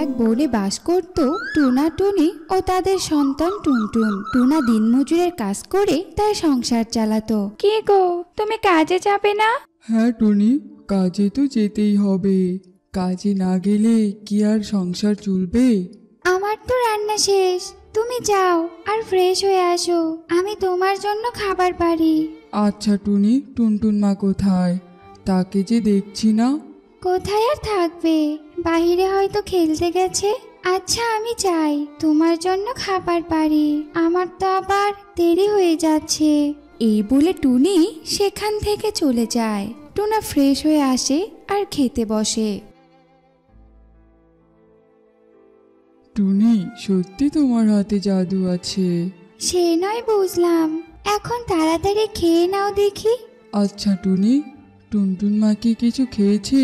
এক বনে বাস করত টুনা টুনি ও তাদের সন্তান টুনটুন। টুনা দিনমজুরের কাজ করে তার সংসার চালাতো। কে গো তুমি কাজে যাবে না? হ্যাঁ টুনি কাজে তো যেতেই হবে। কাজে না গেলে কি আর সংসার চলবে? আমার তো রান্না শেষ। তুমি যাও আর ফ্রেশ হয়ে আসো। আমি তোমার জন্য খাবার পারি। আচ্ছা টুনি টুনটুন মা কোথায়? তাকে যে দেখছি না। কোথায় আর থাকবে? বাহিরে হয়তো খেলতে গেছে। আচ্ছা আমি চাই তোমার জন্য খাবার পারি। আমার তো আবার দেরি হয়ে যাচ্ছে। এই বলে টুনি সেখান থেকে চলে যায়। টুনা ফ্রেশ হয়ে আসে আর খেতে বসে। টুনি সত্যি তোমার হাতে জাদু আছে? সে নয় বুঝলাম। এখন তাড়াতাড়ি খেয়ে নাও দেখি। আচ্ছা টুনি টুনটুন মা কি কিছু খেয়েছে?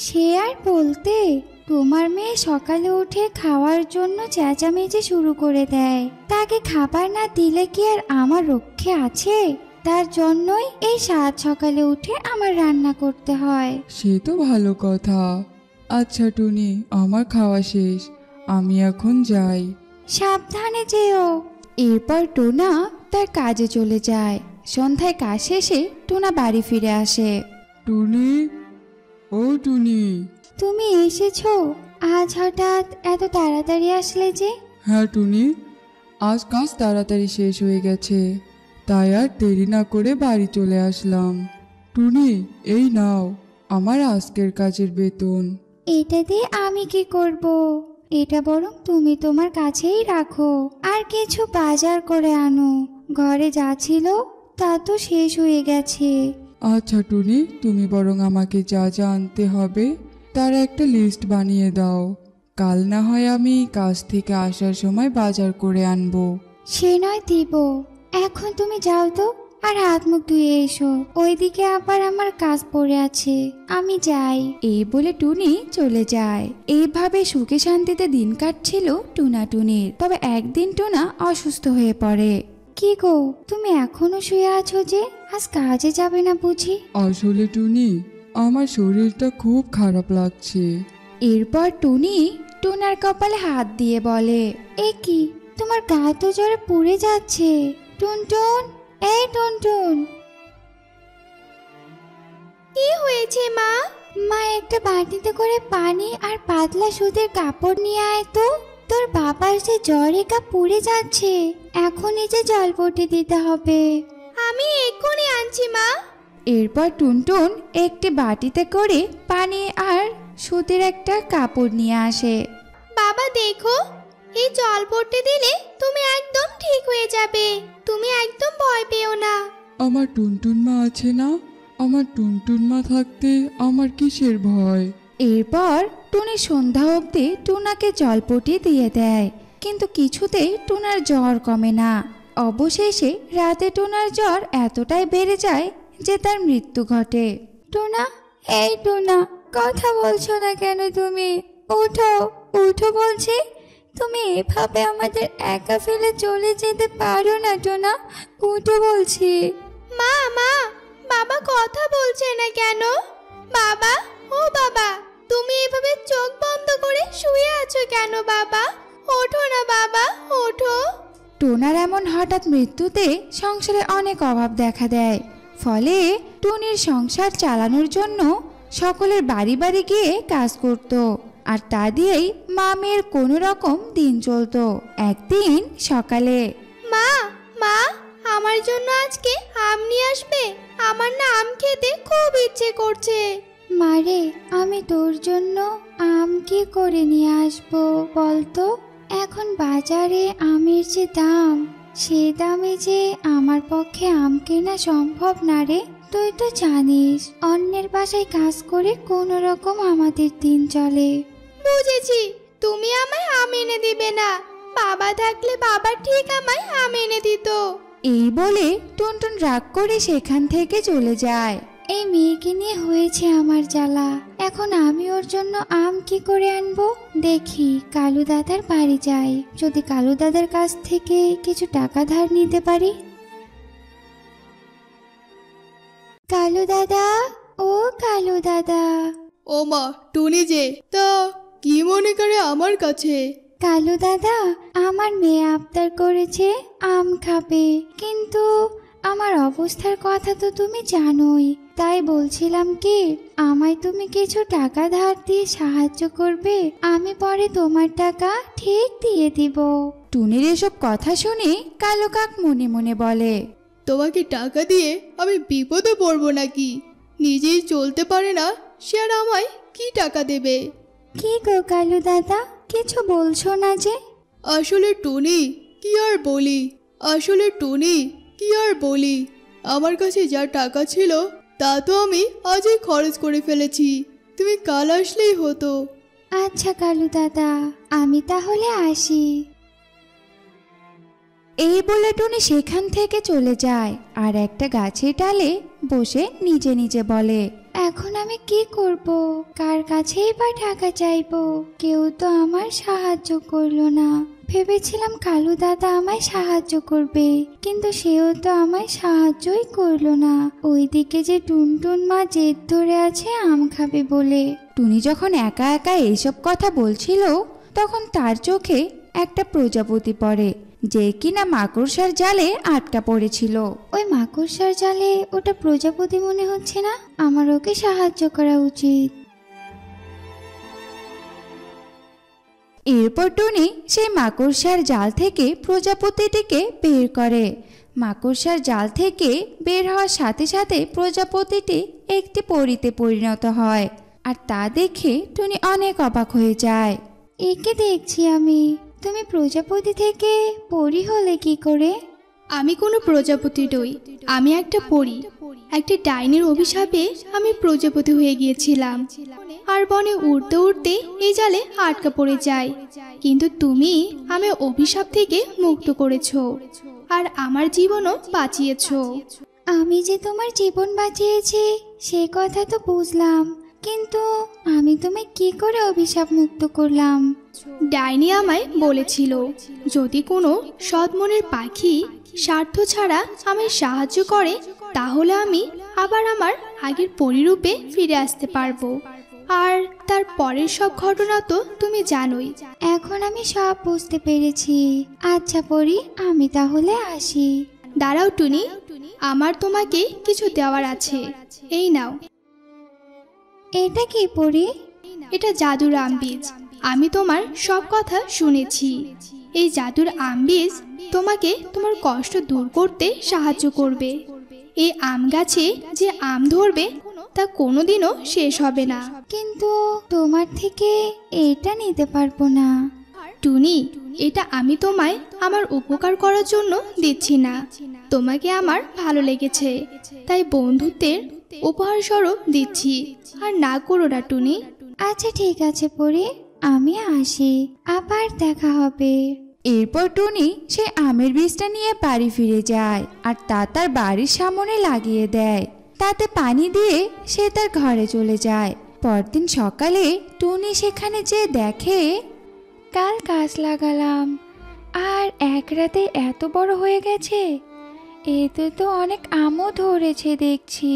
সে আর বলতে তোমার মেয়ে সকালে উঠে খাওয়ার জন্য চেঁচামেচি শুরু করে দেয়। তাকে খাবার না দিলে কি আর আমার রক্ষে আছে? তার জন্যই এই সাত সকালে উঠে আমার রান্না করতে হয়। সে তো ভালো কথা। আচ্ছা টুনি আমার খাওয়া শেষ। আমি এখন যাই। সাবধানে যেও। এরপর টোনা তার কাজে চলে যায়। সন্ধ্যায় কাজ শেষে টোনা বাড়ি ফিরে আসে। টুনি? ও টুনি। তুমি এসেছ? আজ হঠাৎ এত তাড়াতাড়ি আসলে যে? হ্যাঁ টুনি আজ কাজ তাড়াতাড়ি শেষ হয়ে গেছে। তাই আর দেরি না করে বাড়ি চলে আসলাম। টুনি এই নাও আমার আজকের কাজের বেতন। এটা দিয়ে আমি কি করব? এটা বরং তুমি তোমার কাছেই রাখো। আর কিছু বাজার করে আনো। ঘরে যা ছিল তা তো শেষ হয়ে গেছে। আচ্ছা টুনি তুমি বরং আমাকে যা যা আনতে হবে তার একটা লিস্ট বানিয়ে দাও। কাল না হয় আমি কাজ থেকে আসার সময় বাজার করে আনব। সে নয় দিব। এখন তুমি যাও তো আর হাত মুখ ধুয়ে এসো। ওইদিকে আবার আমার কাজ পড়ে আছে আমি যাই। এই বলে টুনি চলে যায়। এইভাবে সুখে শান্তিতে দিন কাটছিল টুনা টুনির তবে একদিন টুনা অসুস্থ হয়ে পড়ে। কি গো? তুমি এখনও শুয়ে আছো যে? আজ কাজে যাবে না বুঝি? আসলে টুনি আমার শরীরটা খুব খারাপ লাগছে। এরপর টুনি টুনার কপালে হাত দিয়ে বলে এ কি? তোমার গা তো জ্বরে পুড়ে যাচ্ছে। টুনটুন এই টুনটুন। কি হয়েছে মা? মা একটা বাটিতে করে পানি আর পাতলা সুতির কাপড় নিয়ে আয় তো। তোর বাবার যে জ্বরে গা পুড়ে যাচ্ছে এখনই যে জলপটি দিতে হবে। আমি এক্ষুনি আনছি মা। এরপর টুনটুন একটি বাটিতে করে পানি আর সুতির একটা কাপড় নিয়ে আসে। বাবা দেখো এই জল পড়তে দিলে তুমি একদম ঠিক হয়ে যাবে। তুমি একদম ভয় পেও না। আমার টুনটুন মা আছে না? আমার টুনটুন মা থাকতে আমার কিসের ভয়? এরপর টুনি সন্ধ্যা অবধি টুনাকে জলপটি দিয়ে দেয়। কিন্তু কিছুতেই টুনার জ্বর কমে না। অবশেষে রাতে টুনার জ্বর এতটাই বেড়ে যায় যে তার মৃত্যু ঘটে। টুনা এই টুনা কথা বলছো না কেন তুমি? উঠো উঠো বলছি। তুমি এভাবে আমাদের একা ফেলে চলে যেতে পারো না টোনা। উঠো বলছি। মা মা বাবা কথা বলছে না কেন? বাবা ও বাবা তুমি এভাবে চোখ বন্ধ করে শুয়ে আছো কেন বাবা? ওঠো না বাবা ওঠো। টোনার এমন হঠাৎ মৃত্যুতে সংসারে অনেক অভাব দেখা দেয়। ফলে টুনির সংসার চালানোর জন্য সকলের বাড়ি বাড়ি গিয়ে কাজ করত আর তা দিয়েই মা মেয়ের কোনো রকম দিন চলতো। একদিন সকালে মা মা আমার জন্য আজকে আম নিয়ে আসবে? আমার না আম খেতে খুব ইচ্ছে করছে। মারে আমি তোর জন্য আম কি করে নিয়ে আসব বলতো? এখন বাজারে আমের যে দাম সে দামে যে আমার পক্ষে আম কেনা সম্ভব না রে। তুই তো জানিস অন্যের বাসায় কাজ করে কোনো রকম আমাদের দিন চলে। বুঝেছি তুমি আমায় আম এনে দিবে না। বাবা থাকলে বাবা ঠিক আমায় আম এনে দিত। এই বলে টুনটুন রাগ করে সেখান থেকে চলে যায়। এই মেয়েকে নিয়ে হয়েছে আমার জ্বালা। এখন আমি ওর জন্য আম কি করে আনব? দেখি কালু দাদার বাড়ি যাই। যদি কালু দাদার কাছ থেকে কিছু টাকা ধার নিতে পারি? কালু দাদা ও কালু দাদা ও মা টুনি যে তো কি মনে মনে করে আমার কাছে? কালু দাদা আমার মেয়ে আবদার করেছে আম খাবে। কিন্তু আমার অবস্থার কথা তো তুমি জানোই। তাই বলছিলাম কি আমায় তুমি কিছু টাকা ধার দিয়ে সাহায্য করবে আমি পরে তোমার টাকা ঠিক দিয়ে দিব। টুনির এসব কথা শুনে কালো কাক মনে মনে বলে তোমাকে টাকা দিয়ে আমি বিপদে পড়ব নাকি? নিজেই চলতে পারে না সে আর আমায় কি টাকা দেবে? কি গো কালু দাদা কিছু বলছো না যে? আসলে টুনি কি আর বলি? আসলে টুনি কি আর বলি? আমার কাছে যা টাকা ছিল তা তো আমি আজই খরচ করে ফেলেছি। তুমি কাল আসলেই হতো। আচ্ছা কালু দাদা আমি তাহলে আসি। এই বলে টুনি সেখান থেকে চলে যায় আর একটা গাছের ডালে বসে নিজে নিজে বলে এখন আমি কি করব? কার কাছেই বা টাকা চাইব? কেউ তো আমার সাহায্য করল না। ভেবেছিলাম কালু দাদা আমায় সাহায্য করবে কিন্তু সেও তো আমায় সাহায্যই করল না। ওইদিকে যে টুনটুন মা জেদ ধরে আছে আম খাবে বলে। টুনি যখন একা একা এইসব কথা বলছিল তখন তার চোখে একটা প্রজাপতি পড়ে যে কিনা মাকড়সার জালে আটকা পড়েছিল। ওই মাকড়সার জালে ওটা প্রজাপতি মনে হচ্ছে না? আমার ওকে সাহায্য করা উচিত। এরপর টুনি সেই মাকড়সার জাল থেকে প্রজাপতিটিকে বের করে। মাকড়সার জাল থেকে বের হওয়ার সাথে সাথে প্রজাপতিটি একটি পরিতে পরিণত হয় আর তা দেখে টুনি অনেক অবাক হয়ে যায়। একে দেখছি আমি। তুমি প্রজাপতি থেকে পরি হলে কি করে? আমি কোনো প্রজাপতি নই আমি একটা পরী। একটা ডাইনির অভিশাপে আমি প্রজাপতি হয়ে গিয়েছিলাম। আর বনে উড়তে উড়তে এই জালে আটকা পড়ে যায় কিন্তু তুমি আমি অভিশাপ থেকে মুক্ত করেছ আর আমার জীবনও বাঁচিয়েছ। আমি যে তোমার জীবন বাঁচিয়েছি সে কথা তো বুঝলাম। কিন্তু আমি তোমায় কি করে অভিশাপ মুক্ত করলাম? ডাইনি আমায় বলেছিল যদি কোনো সৎ মনের পাখি স্বার্থ ছাড়া আমায় সাহায্য করে তাহলে আমি আবার আমার আগের পরিরূপে ফিরে আসতে পারব। আর তার পরের সব ঘটনা তো তুমি জানোই। এখন আমি সব বুঝতে পেরেছি। আচ্ছা পরি আমি তাহলে আসি। দাঁড়াও টুনি আমার তোমাকে কিছু দেওয়ার আছে। এই নাও। এটা কি পরি? এটা জাদুর আমবীজ আমি তোমার সব কথা শুনেছি। এই জাদুর আমবীজ তোমাকে তোমার কষ্ট দূর করতে সাহায্য করবে। এই আম গাছে যে আম ধরবে তা কোনোদিনও শেষ হবে না। কিন্তু তোমার থেকে এটা নিতে পারব না। টুনি এটা আমি তোমায় আমার উপকার করার জন্য দিচ্ছি না। তোমাকে আমার ভালো লেগেছে তাই বন্ধুত্বের উপহার স্বরূপ দিচ্ছি। আর না করো না টুনি। আচ্ছা ঠিক আছে পরে আমি আসি। আবার দেখা হবে। এরপর টুনি সে আমের বীজটা নিয়ে বাড়ি ফিরে যায় আর তা তার বাড়ির সামনে লাগিয়ে দেয়। তাতে পানি দিয়ে সে তার ঘরে চলে যায়। পরদিন সকালে টুনি সেখানে যে দেখে, কাল গাছ লাগালাম, আর এক রাতে এত বড় হয়ে গেছে। এতে তো অনেক আমও ধরেছে দেখছি।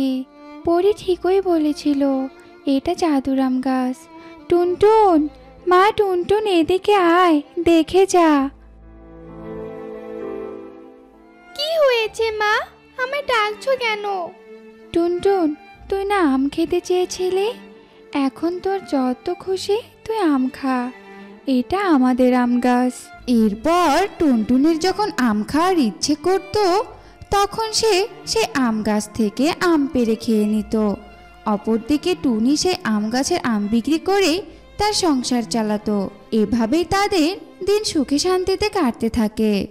পরি ঠিকই বলেছিল, এটা জাদুরাম গাছ। টুনটুন, মা টুনটুন এদিকে আয়, দেখে যা। হয়েছে মা? আমায় ডাকছো কেন? টুনটুন তুই না আম খেতে চেয়েছিলি? এখন তোর যত খুশি তুই আম খা। এটা আমাদের আম গাছ। এরপর টুনটুনের যখন আম খাওয়ার ইচ্ছে করত তখন সে সে আম গাছ থেকে আম পেরে খেয়ে নিত। অপরদিকে টুনি সেই আম গাছের আম বিক্রি করে তার সংসার চালাতো। এভাবেই তাদের দিন সুখে শান্তিতে কাটতে থাকে।